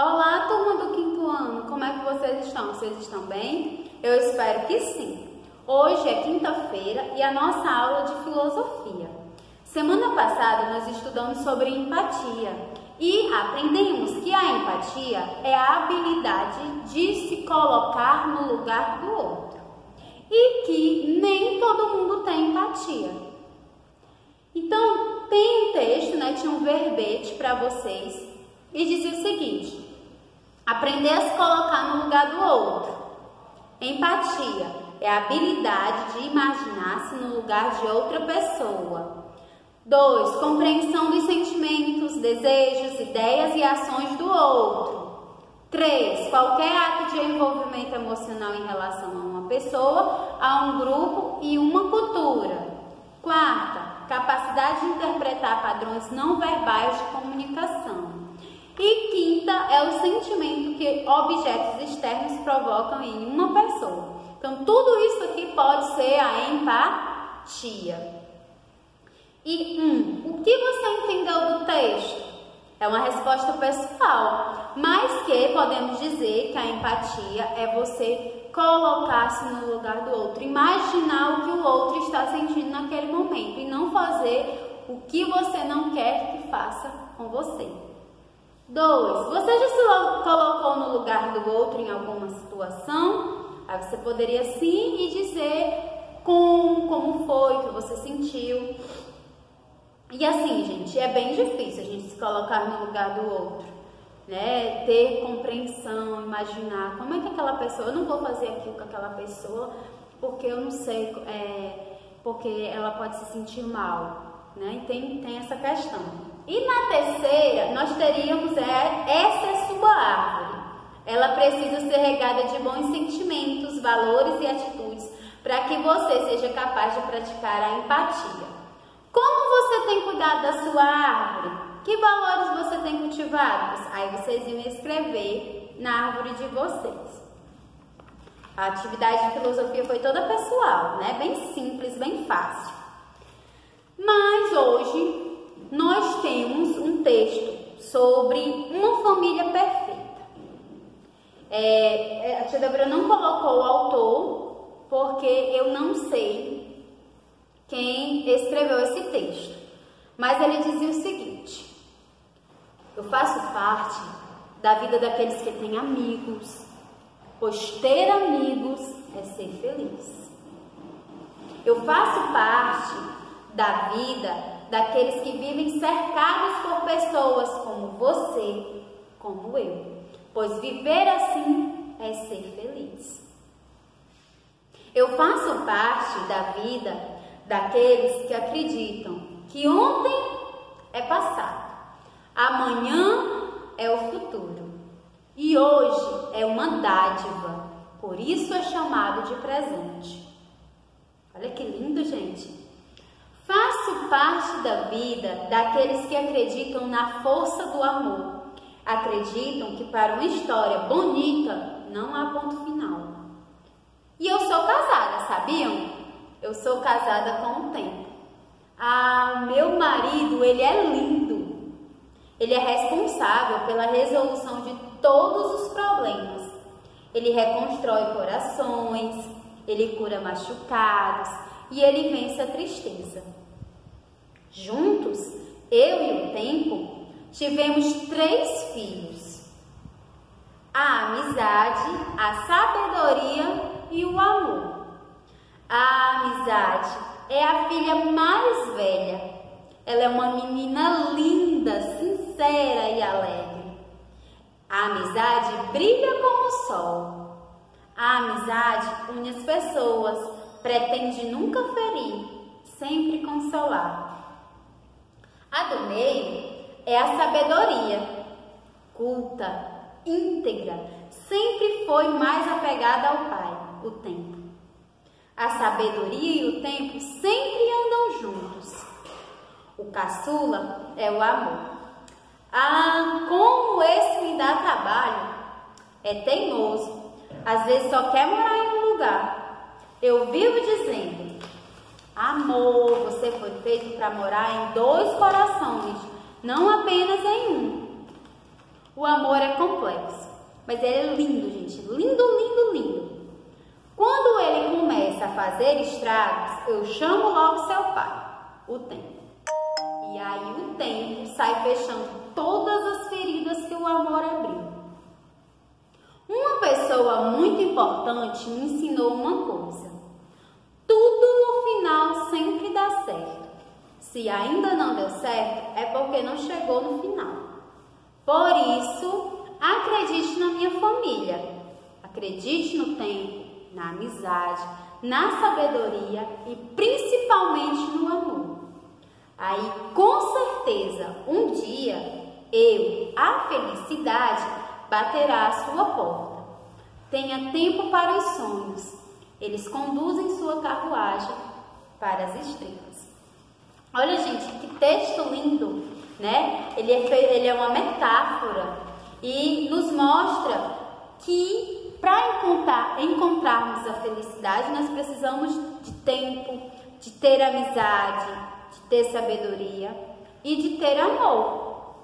Olá, turma do quinto ano, como é que vocês estão? Vocês estão bem? Eu espero que sim. Hoje é quinta-feira e a nossa aula de filosofia. Semana passada nós estudamos sobre empatia e aprendemos que a empatia é a habilidade de se colocar no lugar do outro e que nem todo mundo tem empatia. Então, tem um texto, né, tinha um verbete para vocês e dizia o seguinte: aprender a se colocar no lugar do outro. Empatia é a habilidade de imaginar-se no lugar de outra pessoa. 2. Compreensão dos sentimentos, desejos, ideias e ações do outro. 3. Qualquer ato de envolvimento emocional em relação a uma pessoa, a um grupo e uma cultura. Quarta, capacidade de interpretar padrões não verbais de comunicação. E quinta é o sentimento que objetos externos provocam em uma pessoa. Então, tudo isso aqui pode ser a empatia. E um, o que você entendeu do texto? É uma resposta pessoal, mas que podemos dizer que a empatia é você colocar-se no lugar do outro, imaginar o que o outro está sentindo naquele momento e não fazer o que você não quer que faça com você. 2. Você já se colocou no lugar do outro em alguma situação? Aí você poderia sim e dizer como, como foi que você sentiu. E assim, gente, é bem difícil a gente se colocar no lugar do outro, né? Ter compreensão, imaginar como é que aquela pessoa, eu não vou fazer aquilo com aquela pessoa porque eu não sei, é, porque ela pode se sentir mal, né? E tem, tem essa questão. E na terceira, nós teríamos é, essa é sua árvore. Ela precisa ser regada de bons sentimentos, valores e atitudes para que você seja capaz de praticar a empatia. Como você tem cuidado da sua árvore? Que valores você tem cultivado? Aí vocês iam escrever na árvore de vocês. A atividade de filosofia foi toda pessoal, né? Bem simples, bem fácil. Mas hoje nós temos um texto sobre uma família perfeita. É, é, a tia Débora não colocou o autor, porque eu não sei quem escreveu esse texto. Mas ele dizia o seguinte: Eu faço parte da vida daqueles que têm amigos, pois ter amigos é ser feliz. Eu faço parte da vida daqueles que vivem cercados por pessoas como você, como eu, pois viver assim é ser feliz. Eu faço parte da vida daqueles que acreditam que ontem é passado, amanhã é o futuro e hoje é uma dádiva, por isso é chamado de presente. Olha que lindo, gente. Faço parte da vida daqueles que acreditam na força do amor. Acreditam que para uma história bonita não há ponto final. E eu sou casada, sabiam? Eu sou casada com o tempo. Ah, meu marido, ele é lindo. Ele é responsável pela resolução de todos os problemas. Ele reconstrói corações, ele cura machucados e ele vence a tristeza. Juntos, eu e o tempo, tivemos três filhos: a amizade, a sabedoria e o amor. A amizade é a filha mais velha. Ela é uma menina linda, sincera e alegre. A amizade brilha como o sol. A amizade une as pessoas, pretende nunca ferir, sempre consolar. A do meio é a sabedoria, culta, íntegra, sempre foi mais apegada ao Pai, o tempo. A sabedoria e o tempo sempre andam juntos. O caçula é o amor. Ah, como esse me dá trabalho! É teimoso, às vezes só quer morar em um lugar. Eu vivo dizendo: Amor, você foi feito para morar em dois corações, não apenas em um. O amor é completo. Mas ele é lindo, gente. Lindo, lindo, lindo. Quando ele começa a fazer estragos, eu chamo logo seu pai, o tempo. E aí o tempo sai fechando todas as feridas que o amor abriu. Uma pessoa muito importante me ensinou uma coisa. Se ainda não deu certo, é porque não chegou no final. Por isso, acredite na minha família. Acredite no tempo, na amizade, na sabedoria e principalmente no amor. Aí, com certeza, um dia eu, a felicidade, baterá à sua porta. Tenha tempo para os sonhos. Eles conduzem sua carruagem para as estrelas. Olha, gente, que texto lindo, né? Ele é, ele é uma metáfora e nos mostra que para encontrar, encontrarmos a felicidade, nós precisamos de tempo, de ter amizade, de ter sabedoria e de ter amor.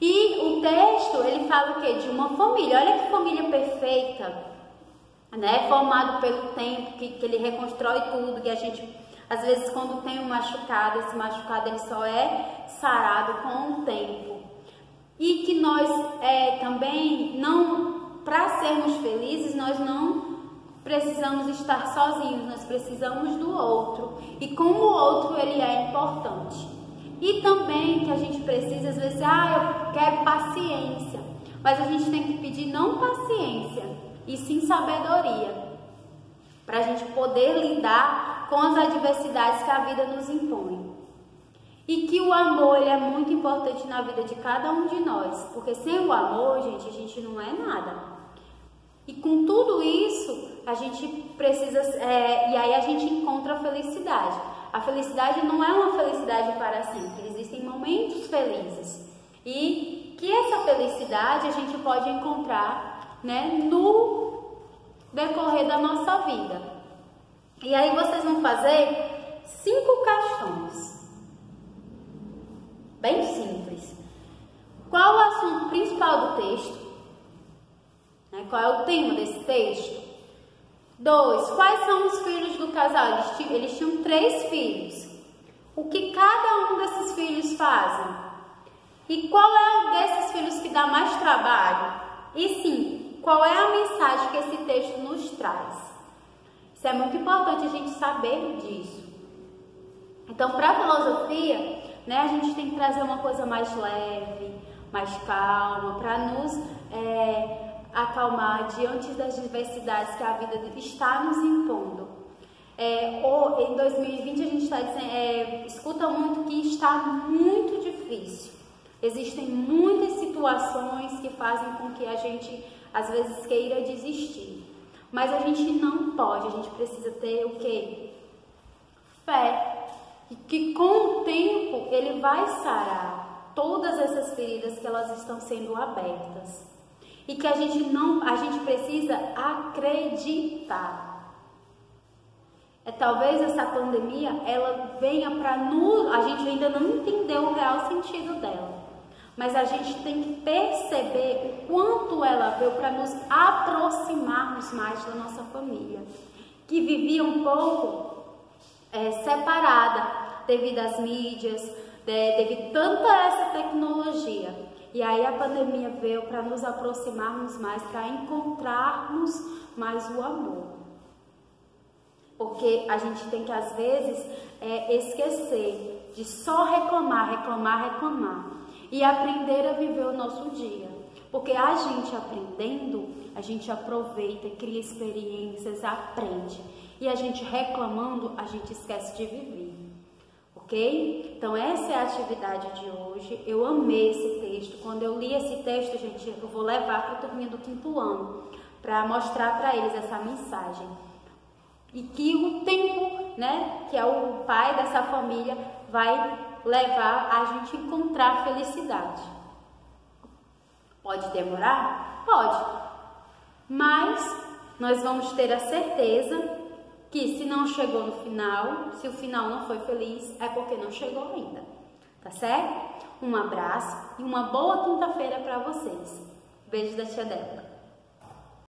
E o texto, ele fala o quê? De uma família. Olha que família perfeita, né? Formado pelo tempo, que, que ele reconstrói tudo, que a gente, às vezes, quando tem um machucado, esse machucado ele só é sarado com o tempo. E que nós é, também não, para sermos felizes, nós não precisamos estar sozinhos, nós precisamos do outro. E como o outro ele é importante. E também que a gente precisa, às vezes, ah, eu quero paciência. Mas a gente tem que pedir não paciência, e sim sabedoria. Para a gente poder lidar com as adversidades que a vida nos impõe. E que o amor é muito importante na vida de cada um de nós. Porque sem o amor, gente, a gente não é nada. E com tudo isso, a gente precisa. É, e aí a gente encontra a felicidade. A felicidade não é uma felicidade para sempre, existem momentos felizes. E que essa felicidade a gente pode encontrar né, no decorrer da nossa vida. E aí vocês vão fazer cinco questões. Bem simples. Qual o assunto principal do texto? Né, qual é o tema desse texto? Dois, quais são os filhos do casal? Eles tinham, eles tinham três filhos. O que cada um desses filhos fazem? E qual é o desses filhos que dá mais trabalho? E sim, qual é a mensagem que esse texto nos traz? Isso é muito importante a gente saber disso. Então, para a filosofia, né, a gente tem que trazer uma coisa mais leve, mais calma, para nos é, acalmar diante das diversidades que a vida está nos impondo. É, ou, em 2020 a gente está dizendo, é, escuta muito que está muito difícil. Existem muitas situações que fazem com que a gente às vezes queira desistir. Mas a gente não pode, a gente precisa ter o que? Fé. Que com o tempo ele vai sarar todas essas feridas que elas estão sendo abertas e que a gente não, a gente precisa acreditar. É talvez essa pandemia ela venha para a gente ainda não entendeu o real sentido dela. Mas a gente tem que perceber o quanto ela veio para nos aproximarmos mais da nossa família, que vivia um pouco é, separada devido às mídias, de, devido tanta essa tecnologia. E aí a pandemia veio para nos aproximarmos mais, para encontrarmos mais o amor. Porque a gente tem que, às vezes, é, esquecer de só reclamar, reclamar, reclamar. E aprender a viver o nosso dia. Porque a gente aprendendo, a gente aproveita, cria experiências, aprende. E a gente reclamando, a gente esquece de viver ok? Então essa é a atividade de hoje. Eu amei esse texto. Quando eu li esse texto, gente, eu vou levar para a turminha do quinto ano para mostrar para eles essa mensagem. E que o tempo, né, que é o pai dessa família, vai levar a gente a encontrar felicidade. Pode demorar? Pode. Mas nós vamos ter a certeza que se não chegou no final, se o final não foi feliz, é porque não chegou ainda. Tá certo? Um abraço e uma boa quinta-feira para vocês. Beijo da tia Débora.